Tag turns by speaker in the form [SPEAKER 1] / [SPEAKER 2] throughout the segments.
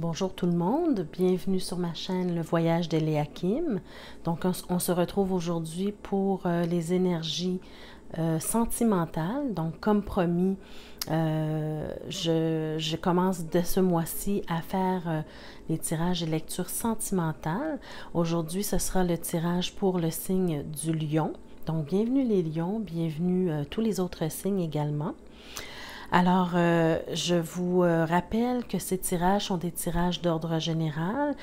[SPEAKER 1] Bonjour tout le monde, bienvenue sur ma chaîne Le Voyage d'Eliakim. Donc on, se retrouve aujourd'hui pour euh, les énergies euh, sentimentales. Donc comme promis, euh, je, commence de ce mois-ci à faire les tirages et lectures sentimentales. Aujourd'hui, ce sera le tirage pour le signe du lion. Donc bienvenue les lions, bienvenue tous les autres signes également. Alors, euh, je vous euh, rappelle que ces tirages sont des tirages d'ordre général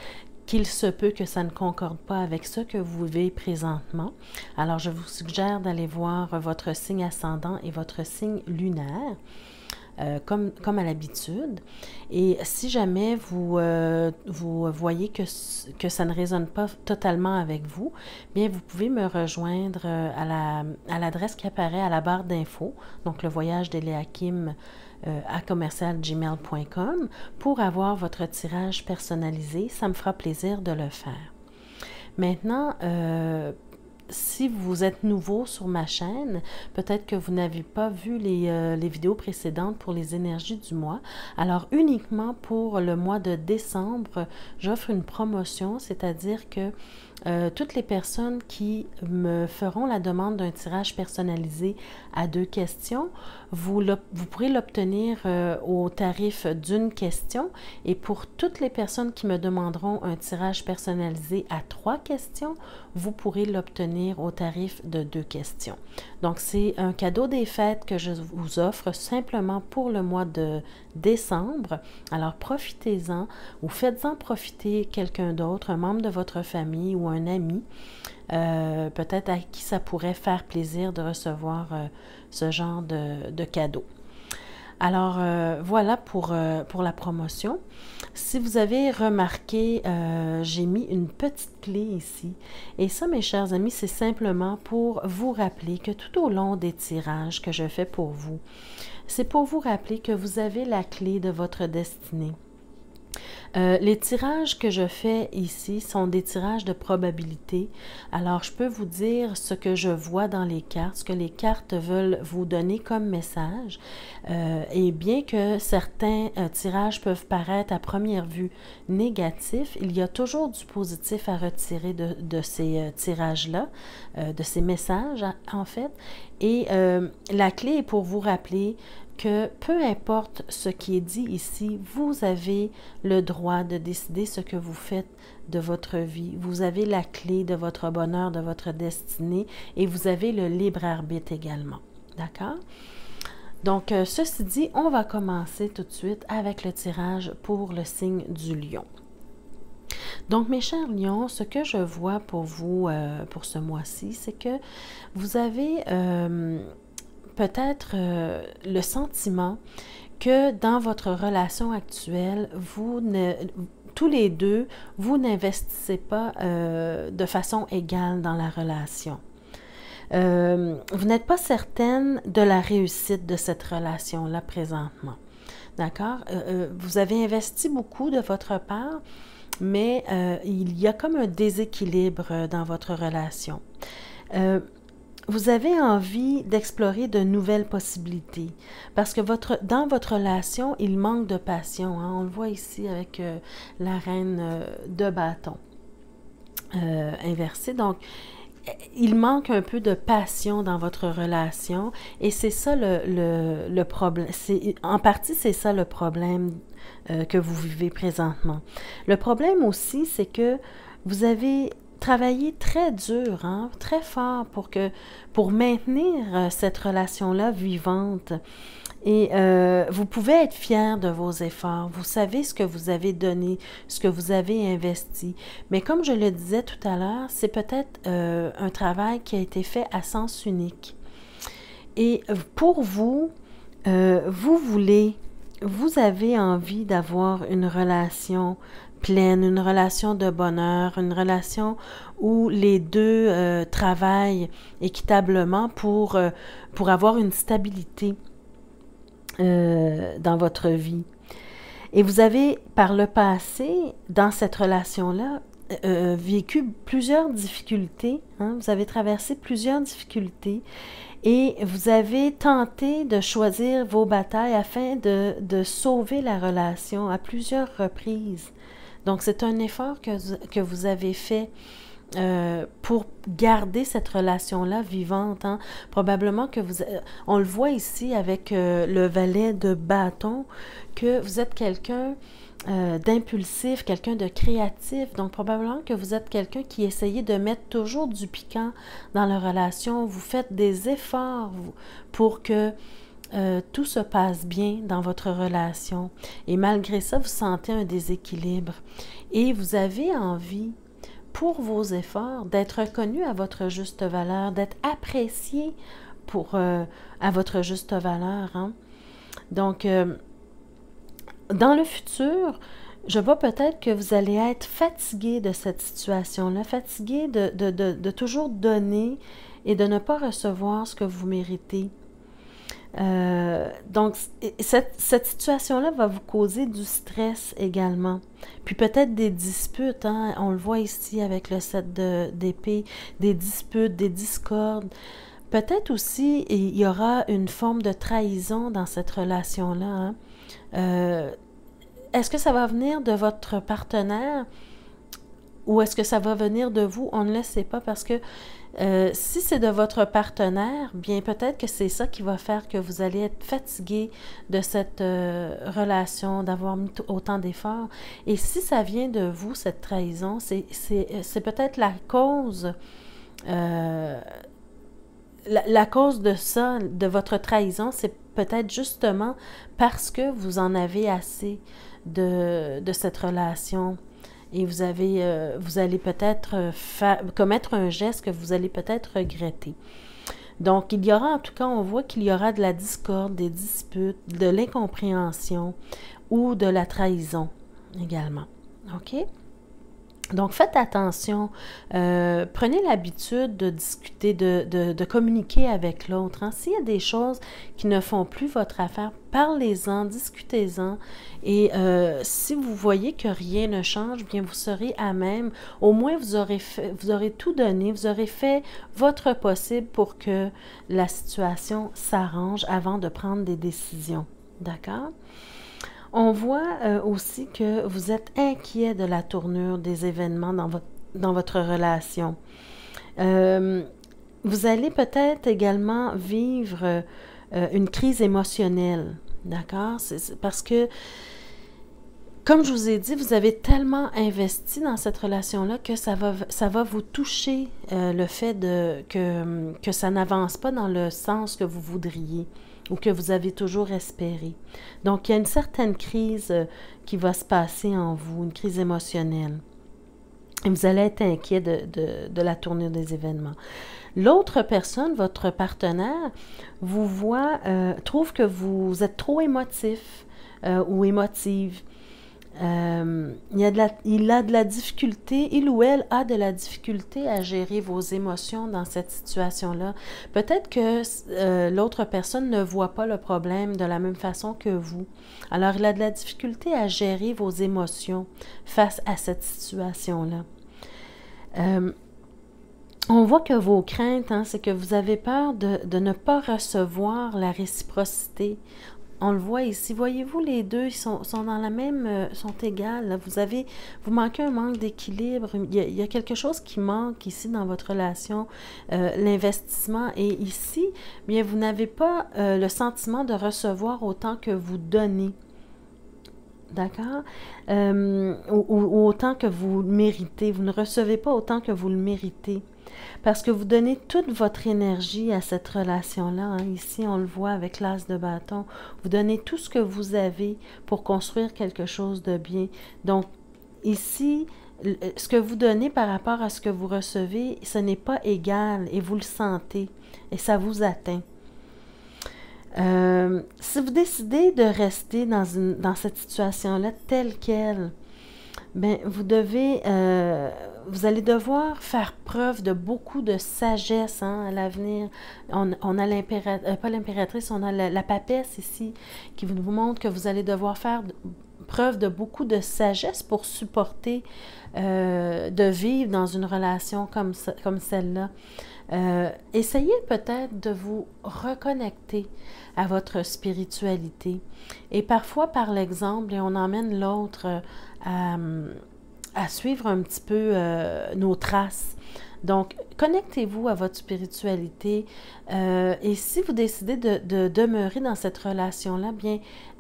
[SPEAKER 1] qu'il se peut que ça ne concorde pas avec ce que vous vivez présentement. Alors, je vous suggère d'aller voir votre signe ascendant et votre signe lunaire. Euh, comme, à l'habitude. Et si jamais vous, euh, voyez que, que ça ne résonne pas totalement avec vous, bien vous pouvez me rejoindre euh, à l'adresse qui apparaît à la barre d'infos, donc le voyage d'Eleakim à commercialgmail.com pour avoir votre tirage personnalisé. Ça me fera plaisir de le faire. Maintenant, si vous êtes nouveau sur ma chaîne, peut-être que vous n'avez pas vu les, euh, les, vidéos précédentes pour les énergies du mois. Alors uniquement pour le mois de décembre, j'offre une promotion, c'est-à-dire que euh, toutes les personnes qui me feront la demande d'un tirage personnalisé à deux questions, vous, pourrez l'obtenir euh, au tarif d'une question. Et pour toutes les personnes qui me demanderont un tirage personnalisé à trois questions, vous pourrez l'obtenir au tarif de deux questions. Donc, c'est un cadeau des fêtes que je vous offre simplement pour le mois de décembre. Alors, profitez-en ou faites-en profiter quelqu'un d'autre, un membre de votre famille ou un ami, euh, peut-être à qui ça pourrait faire plaisir de recevoir euh, ce genre de, cadeau. Alors euh, voilà pour, pour, la promotion. Si vous avez remarqué, j'ai mis une petite clé ici. Et ça, mes chers amis, c'est simplement pour vous rappeler que tout au long des tirages que je fais pour vous, c'est pour vous rappeler que vous avez la clé de votre destinée. Euh, les tirages que je fais ici sont des tirages de probabilité. Alors, je peux vous dire ce que je vois dans les cartes, ce que les cartes veulent vous donner comme message. Euh, et bien que certains euh, tirages peuvent paraître à première vue négatifs, il y a toujours du positif à retirer de, de ces tirages-là, de ces messages en fait. Et la clé est pour vous rappeler que peu importe ce qui est dit ici, vous avez le droit de décider ce que vous faites de votre vie. Vous avez la clé de votre bonheur, de votre destinée et vous avez le libre arbitre également. D'accord? Donc, euh, ceci dit, on va commencer tout de suite avec le tirage pour le signe du lion. Donc, mes chers lions, ce que je vois pour vous euh, pour ce mois-ci, c'est que vous avez euh, peut-être euh, le sentiment que dans votre relation actuelle, vous ne, tous les deux, vous n'investissez pas euh, de façon égale dans la relation. Euh, vous n'êtes pas certaine de la réussite de cette relation-là présentement. D'accord? vous avez investi beaucoup de votre part, mais il y a comme un déséquilibre dans votre relation vous avez envie d'explorer de nouvelles possibilités parce que votre, dans votre relation, il manque de passion. Hein. On le voit ici avec euh, la reine euh, de bâton euh, inversée. Donc, il manque un peu de passion dans votre relation et c'est ça le, le, le problème. En partie, c'est ça le problème que vous vivez présentement. Le problème aussi, c'est que vous avez travailler très dur, hein, très fort pour, que, pour maintenir euh, cette relation-là vivante. Et euh, vous pouvez être fier de vos efforts. Vous savez ce que vous avez donné, ce que vous avez investi. Mais comme je le disais tout à l'heure, c'est peut-être euh, un travail qui a été fait à sens unique. Et pour vous, vous voulez, vous avez envie d'avoir une relation pleine, une relation de bonheur, une relation où les deux euh, travaillent équitablement pour, euh, pour avoir une stabilité euh, dans votre vie. Et vous avez, par le passé, dans cette relation-là, vécu plusieurs difficultés. Hein. Vous avez traversé plusieurs difficultés Et vous avez tenté de choisir vos batailles afin de, de sauver la relation à plusieurs reprises. Donc, c'est un effort que, vous avez fait euh, pour garder cette relation-là vivante. Hein. Probablement que vous... On le voit ici avec euh, le valet de bâton, que vous êtes quelqu'un euh, d'impulsif, quelqu'un de créatif. Donc, probablement que vous êtes quelqu'un qui essayez de mettre toujours du piquant dans la relation. Vous faites des efforts pour que tout se passe bien dans votre relation. Et malgré ça, vous sentez un déséquilibre. Et vous avez envie pour vos efforts, d'être reconnu à votre juste valeur, d'être apprécié pour, euh, à votre juste valeur. Hein. Donc, euh, dans le futur, je vois peut-être que vous allez être fatigué de cette situation-là, fatigué de, de, de, toujours donner et de ne pas recevoir ce que vous méritez. Euh, donc, cette, cette situation-là va vous causer du stress également. Puis peut-être des disputes, hein? on le voit ici avec le set d'épée, des disputes, des discordes. Peut-être aussi il y aura une forme de trahison dans cette relation-là. Hein? Euh, est-ce que ça va venir de votre partenaire? Ou est-ce que ça va venir de vous? On ne le sait pas parce que euh, si c'est de votre partenaire, bien peut-être que c'est ça qui va faire que vous allez être fatigué de cette euh, relation, d'avoir mis autant d'efforts. Et si ça vient de vous, cette trahison, c'est peut-être la cause. Euh, la, cause de ça, de votre trahison, c'est peut-être justement parce que vous en avez assez de, de cette relation et vous, avez, euh, vous allez peut-être euh, commettre un geste que vous allez peut-être regretter. Donc, il y aura, en tout cas, on voit qu'il y aura de la discorde, des disputes, de l'incompréhension ou de la trahison également. OK? Donc, faites attention. Euh, prenez l'habitude de discuter, de, communiquer avec l'autre. Hein. S'il y a des choses qui ne font plus votre affaire, parlez-en, discutez-en. Et euh, si vous voyez que rien ne change, bien, vous serez à même. Au moins, vous aurez, vous aurez tout donné, vous aurez fait votre possible pour que la situation s'arrange avant de prendre des décisions. D'accord? On voit euh, aussi que vous êtes inquiet de la tournure des événements dans votre, relation. Euh, vous allez peut-être également vivre euh, une crise émotionnelle, d'accord? Parce que, comme je vous ai dit, vous avez tellement investi dans cette relation-là que ça va, ça va vous toucher le fait de, que, que ça n'avance pas dans le sens que vous voudriez ou que vous avez toujours espéré. Donc, il y a une certaine crise euh, qui va se passer en vous, une crise émotionnelle. Et vous allez être inquiet de, la tournure des événements. L'autre personne, votre partenaire, vous voit, euh, trouve que vous êtes trop émotif euh, ou émotive. Euh, il, a de la, difficulté, il ou elle a de la difficulté à gérer vos émotions dans cette situation-là. Peut-être que euh, l'autre personne ne voit pas le problème de la même façon que vous. Alors, il a de la difficulté à gérer vos émotions face à cette situation-là. Euh, on voit que vos craintes, hein, c'est que vous avez peur de, ne pas recevoir la réciprocité on le voit ici. Voyez-vous, les deux ils sont, dans la même, euh, sont égales. Vous avez, vous manquez un manque d'équilibre. Il, y a quelque chose qui manque ici dans votre relation, euh, l'investissement. Et ici, bien, vous n'avez pas euh, le sentiment de recevoir autant que vous donnez. D'accord? ou, autant que vous le méritez. Vous ne recevez pas autant que vous le méritez. Parce que vous donnez toute votre énergie à cette relation-là. Hein. Ici, on le voit avec l'as de bâton. Vous donnez tout ce que vous avez pour construire quelque chose de bien. Donc, ici, ce que vous donnez par rapport à ce que vous recevez, ce n'est pas égal et vous le sentez et ça vous atteint. Euh, si vous décidez de rester dans, une, dans cette situation-là telle qu'elle, ben, vous devez, euh, vous allez devoir faire preuve de beaucoup de sagesse hein, à l'avenir. On, a l'impératrice, euh, pas l'impératrice, on a la, papesse ici qui vous montre que vous allez devoir faire preuve de beaucoup de sagesse pour supporter euh, de vivre dans une relation comme, comme celle-là. Euh, essayez peut-être de vous reconnecter à votre spiritualité. Et parfois, par l'exemple, et on emmène l'autre euh, à, suivre un petit peu nos traces. Donc, connectez-vous à votre spiritualité euh, et si vous décidez de, demeurer dans cette relation-là, bien,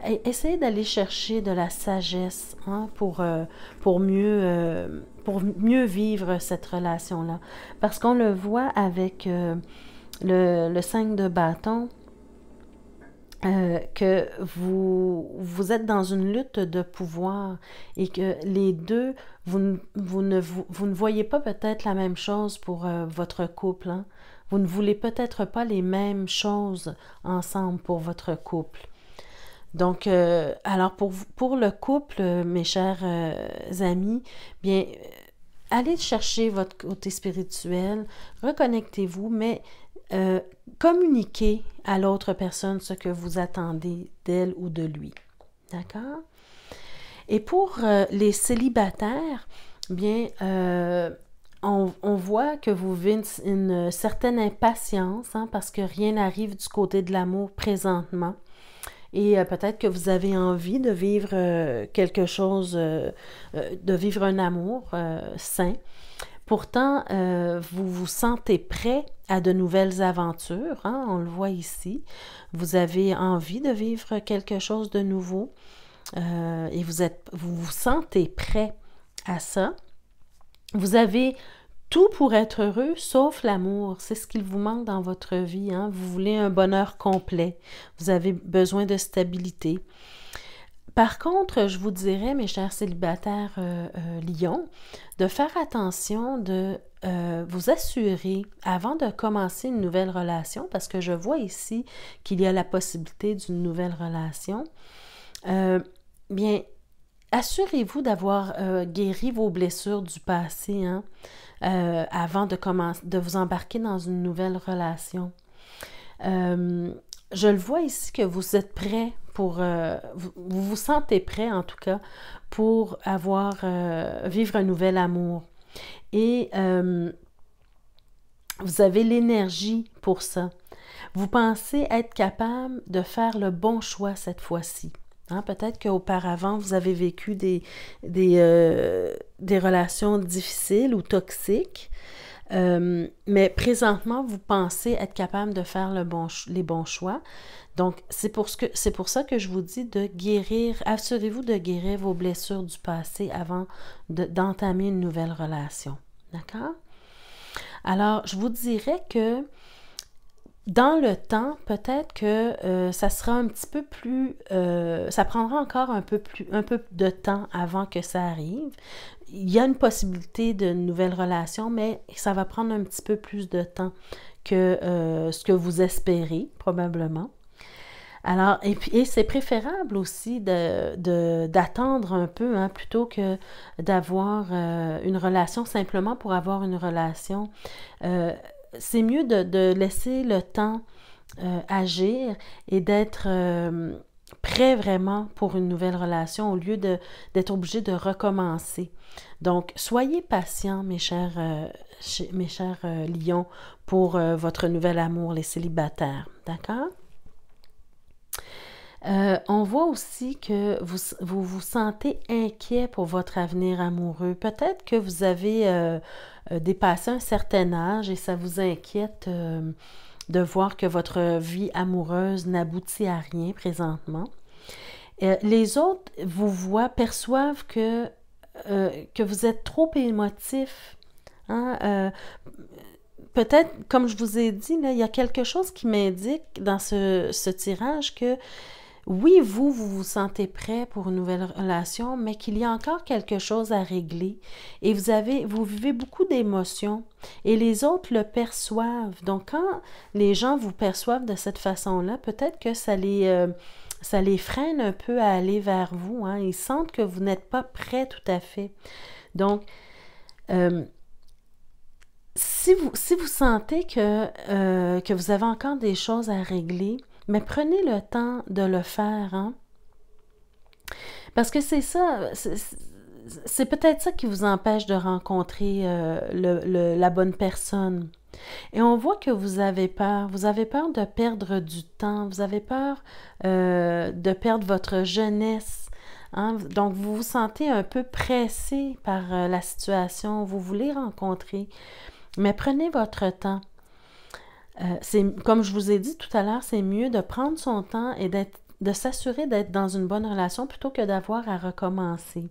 [SPEAKER 1] e, essayez d'aller chercher de la sagesse hein, pour, euh, euh, pour mieux vivre cette relation-là. Parce qu'on le voit avec le, le 5 de bâton, euh, que vous, vous êtes dans une lutte de pouvoir et que les deux, vous, vous, ne, vous, ne voyez pas peut-être la même chose pour euh, votre couple. Hein? Vous ne voulez peut-être pas les mêmes choses ensemble pour votre couple. Donc, euh, alors pour, pour le couple, mes chers amis, bien, allez chercher votre côté spirituel, reconnectez-vous, mais euh, communiquez à l'autre personne ce que vous attendez d'elle ou de lui. D'accord? Et pour euh, les célibataires, bien, euh, on, voit que vous vivez une, certaine impatience hein, parce que rien n'arrive du côté de l'amour présentement. Et peut-être que vous avez envie de vivre quelque chose, de vivre un amour sain. Pourtant, euh, vous vous sentez prêt à de nouvelles aventures, hein, on le voit ici. Vous avez envie de vivre quelque chose de nouveau euh, et vous, êtes, vous vous sentez prêt à ça. Vous avez tout pour être heureux, sauf l'amour. C'est ce qu'il vous manque dans votre vie. Hein. Vous voulez un bonheur complet. Vous avez besoin de stabilité. Par contre, je vous dirais, mes chers célibataires euh, euh, Lyon, de faire attention de euh, vous assurer avant de commencer une nouvelle relation, parce que je vois ici qu'il y a la possibilité d'une nouvelle relation. bien, assurez-vous d'avoir guéri vos blessures du passé hein, avant de, vous embarquer dans une nouvelle relation. Je le vois ici que vous êtes prêt pour euh, vous, vous sentez prêt en tout cas pour avoir euh, vivre un nouvel amour et euh, vous avez l'énergie pour ça. Vous pensez être capable de faire le bon choix cette fois-ci. Hein, peut-être qu'auparavant, vous avez vécu des, des, des, relations difficiles ou toxiques, mais présentement, vous pensez être capable de faire les bons choix. Donc, c'est pour ça que je vous dis de guérir, assurez-vous de guérir vos blessures du passé avant d'entamer une nouvelle relation. D'accord? Alors, je vous dirais que dans le temps, peut-être que euh, ça sera un petit peu plus, euh, ça prendra encore un peu plus, un peu de temps avant que ça arrive. Il y a une possibilité d'une nouvelle relation, mais ça va prendre un petit peu plus de temps que euh, ce que vous espérez probablement. Alors, et puis, c'est préférable aussi de, d'attendre un peu, hein, plutôt que d'avoir une relation simplement pour avoir une relation. C'est mieux de, laisser le temps euh, agir et d'être prêt vraiment pour une nouvelle relation au lieu d'être obligé de recommencer. Donc, soyez patients, mes chers, mes chers lions, pour votre nouvel amour, les célibataires. D'accord? Euh, voit aussi que vous, vous, sentez inquiet pour votre avenir amoureux. Peut-être que vous avez euh, euh, dépassé un certain âge et ça vous inquiète de voir que votre vie amoureuse n'aboutit à rien présentement. les autres vous voient, perçoivent que, que vous êtes trop émotif. Hein? peut-être, comme je vous ai dit, il y a quelque chose qui m'indique dans ce, ce tirage que oui, vous, vous vous sentez prêt pour une nouvelle relation, mais qu'il y a encore quelque chose à régler et vous avez, vous vivez beaucoup d'émotions et les autres le perçoivent. Donc, quand les gens vous perçoivent de cette façon-là, peut-être que ça les, euh, ça les freine un peu à aller vers vous. Hein. Ils sentent que vous n'êtes pas prêt tout à fait. Donc, euh, si, vous, sentez euh, que vous avez encore des choses à régler, mais prenez le temps de le faire. Hein? Parce que c'est ça, c'est peut-être ça qui vous empêche de rencontrer euh, la bonne personne. Et on voit que vous avez peur. Vous avez peur de perdre du temps. Vous avez peur euh, de perdre votre jeunesse. Hein. Donc, vous vous sentez un peu pressé par euh, la situation. Vous voulez rencontrer. Mais prenez votre temps. Euh, c'est comme je vous ai dit tout à l'heure, c'est mieux de prendre son temps et de s'assurer d'être dans une bonne relation plutôt que d'avoir à recommencer.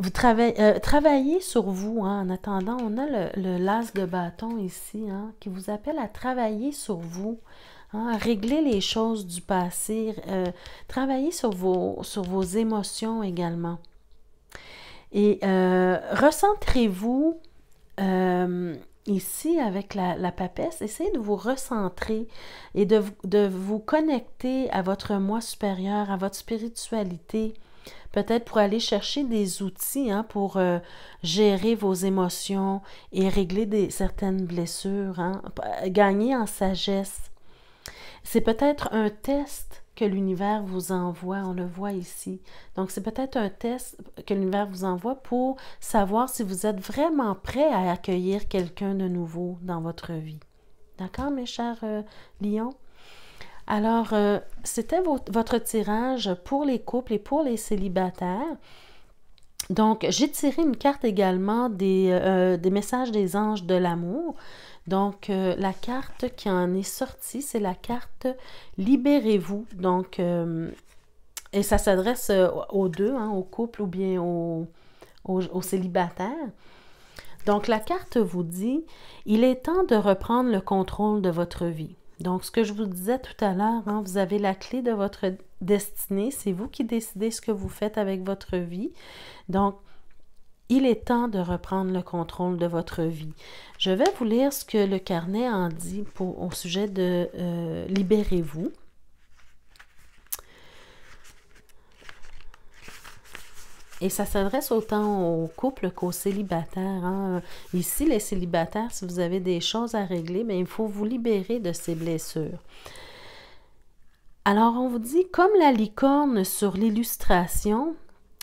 [SPEAKER 1] Vous travaillez, euh, sur vous hein, en attendant. On a le, le las de bâton ici hein, qui vous appelle à travailler sur vous, hein, à régler les choses du passé, euh, travailler sur vos, sur vos émotions également. Et euh, recentrez-vous ici avec la, papesse. Essayez de vous recentrer et de, vous connecter à votre moi supérieur, à votre spiritualité peut-être pour aller chercher des outils hein, pour euh, gérer vos émotions et régler certaines blessures, hein, gagner en sagesse. C'est peut-être un test que l'univers vous envoie, on le voit ici. Donc, c'est peut-être un test que l'univers vous envoie pour savoir si vous êtes vraiment prêt à accueillir quelqu'un de nouveau dans votre vie. D'accord, mes chers euh, lions? Alors, euh, c'était votre tirage pour les couples et pour les célibataires. Donc, j'ai tiré une carte également des, euh, messages des anges de l'amour. Donc, euh, la carte qui en est sortie, c'est la carte Libérez-vous. Donc, et ça s'adresse aux deux, hein, au couple ou bien aux, aux célibataires. Donc, la carte vous dit, il est temps de reprendre le contrôle de votre vie. Donc, ce que je vous disais tout à l'heure, hein, vous avez la clé de votre destinée. C'est vous qui décidez ce que vous faites avec votre vie. Donc, il est temps de reprendre le contrôle de votre vie. Je vais vous lire ce que le carnet en dit au sujet de euh, Libérez-vous. Et ça s'adresse autant aux couples qu'aux célibataires. Hein. Ici, les célibataires, si vous avez des choses à régler, mais il faut vous libérer de ces blessures. Alors, on vous dit, comme la licorne sur l'illustration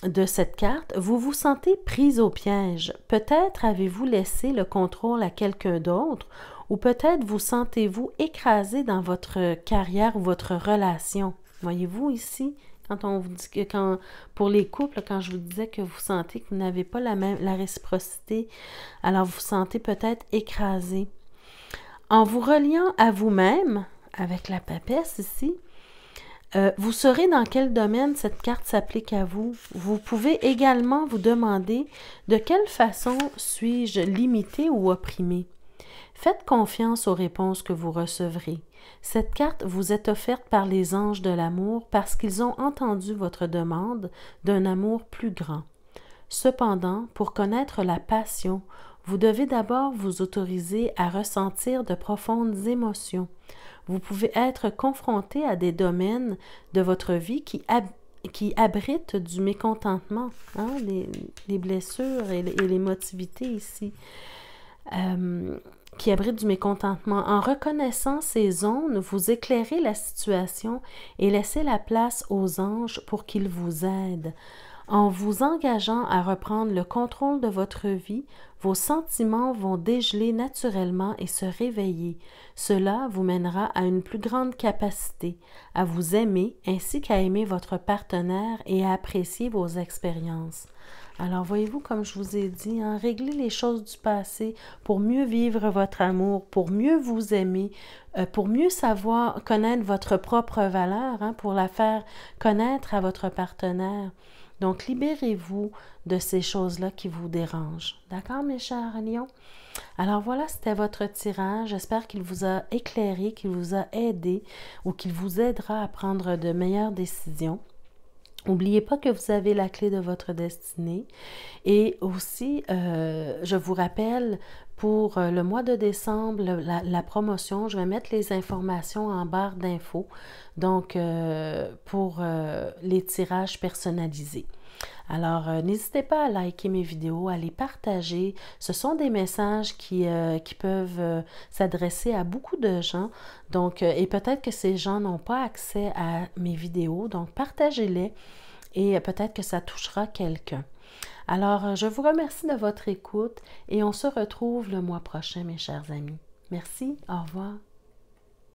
[SPEAKER 1] de cette carte, vous vous sentez prise au piège. Peut-être avez-vous laissé le contrôle à quelqu'un d'autre, ou peut-être vous sentez-vous écrasé dans votre carrière ou votre relation. Voyez-vous ici, quand on vous dit que quand pour les couples, quand je vous disais que vous sentez que vous n'avez pas la même la réciprocité, alors vous vous sentez peut-être écrasé. En vous reliant à vous-même, avec la papesse ici, euh, vous saurez dans quel domaine? Cette carte s'applique à vous. Vous pouvez également vous demander de quelle façon suis-je limité ou opprimé? Faites confiance aux réponses que vous recevrez. Cette carte vous est offerte par les anges de l'amour parce qu'ils ont entendu votre demande d'un amour plus grand. Cependant, pour connaître la passion, vous devez d'abord vous autoriser à ressentir de profondes émotions. Vous pouvez être confronté à des domaines de votre vie qui, qui abritent du mécontentement, hein, les, blessures et, l'émotivité ici. Euh, qui abrite du mécontentement. En reconnaissant ces zones, vous éclairez la situation et laissez la place aux anges pour qu'ils vous aident. En vous engageant à reprendre le contrôle de votre vie, vos sentiments vont dégeler naturellement et se réveiller. Cela vous mènera à une plus grande capacité à vous aimer ainsi qu'à aimer votre partenaire et à apprécier vos expériences. Alors, voyez-vous, comme je vous ai dit, hein, réglez les choses du passé pour mieux vivre votre amour, pour mieux vous aimer, euh, pour mieux savoir connaître votre propre valeur, hein, pour la faire connaître à votre partenaire. Donc, libérez-vous de ces choses-là qui vous dérangent. D'accord, mes chers lions? Alors voilà, c'était votre tirage. J'espère qu'il vous a éclairé, qu'il vous a aidé ou qu'il vous aidera à prendre de meilleures décisions. N'oubliez pas que vous avez la clé de votre destinée. Et aussi, euh, je vous rappelle, pour euh, le mois de décembre, la, promotion, je vais mettre les informations en barre d'infos, donc euh, pour les tirages personnalisés. Alors, n'hésitez pas à liker mes vidéos, à les partager. Ce sont des messages qui, qui peuvent s'adresser à beaucoup de gens. Donc, et peut-être que ces gens n'ont pas accès à mes vidéos. Donc, partagez-les et peut-être que ça touchera quelqu'un. Alors, je vous remercie de votre écoute et on se retrouve le mois prochain, mes chers amis. Merci, au revoir.